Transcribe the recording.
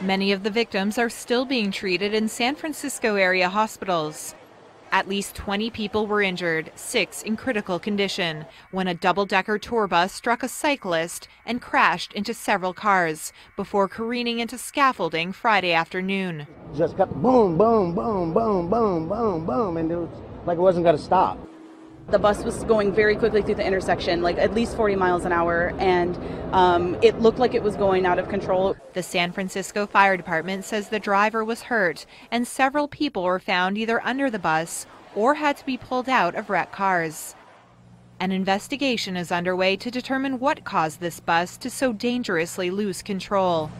Many of the victims are still being treated in San Francisco area hospitals. At least 20 people were injured, six in critical condition, when a double decker tour bus struck a cyclist and crashed into several cars before careening into scaffolding Friday afternoon. Just kept boom, boom, boom, boom, boom, boom, boom, and it was like it wasn't going to stop. The bus was going very quickly through the intersection, like at least 40 miles an hour, and um, it looked like it was going out of control. The San Francisco Fire Department says the driver was hurt, and several people were found either under the bus or had to be pulled out of wrecked cars. An investigation is underway to determine what caused this bus to so dangerously lose control.